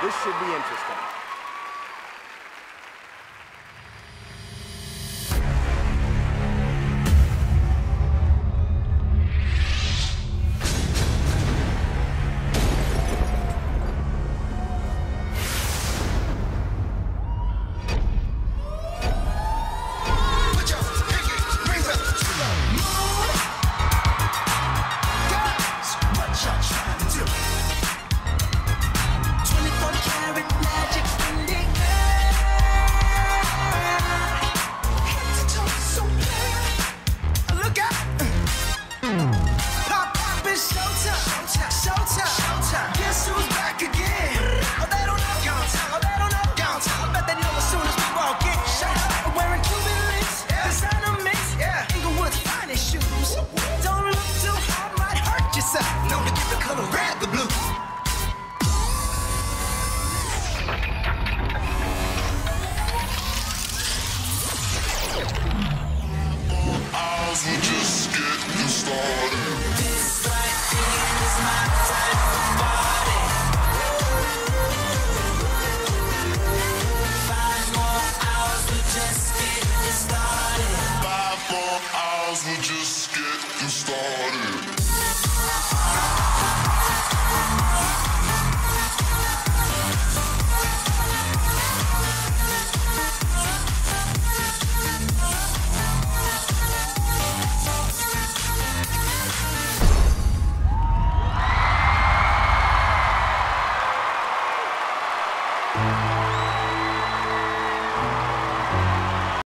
This should be interesting. started. Five more hours, we'll just get you started.